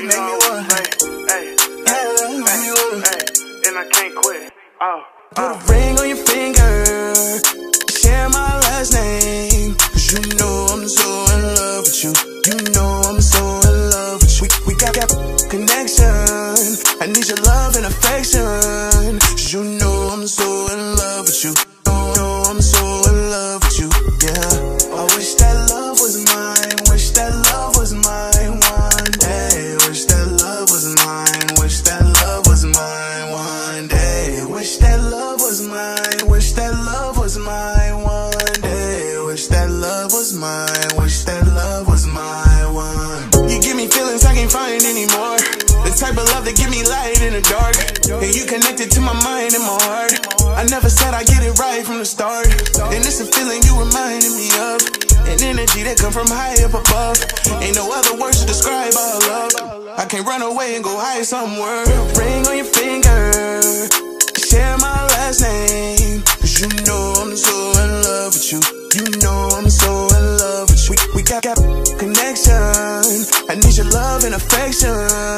baby, make me one. Hey, hey, make me one. and I can't quit. Oh, Put a oh. ring on your finger, share my last name. Cause you know I'm so in love with you. You know I'm so in love with you. We, we got that connection. I need your love and affection. Wish that love was mine. Wish that love was mine one day. Wish that love was mine. Wish that love was mine one. You give me feelings I can't find anymore. The type of love that give me light in the dark. And you connected to my mind and my heart. I never said I get it right from the start. And it's a feeling you reminded me of. An energy that come from high up above. Ain't no other words to describe our love. I can't run away and go hide somewhere. Ring on your finger. You know I'm so in love with you. You know I'm so in love with you. We, we got, got connection. I need your love and affection.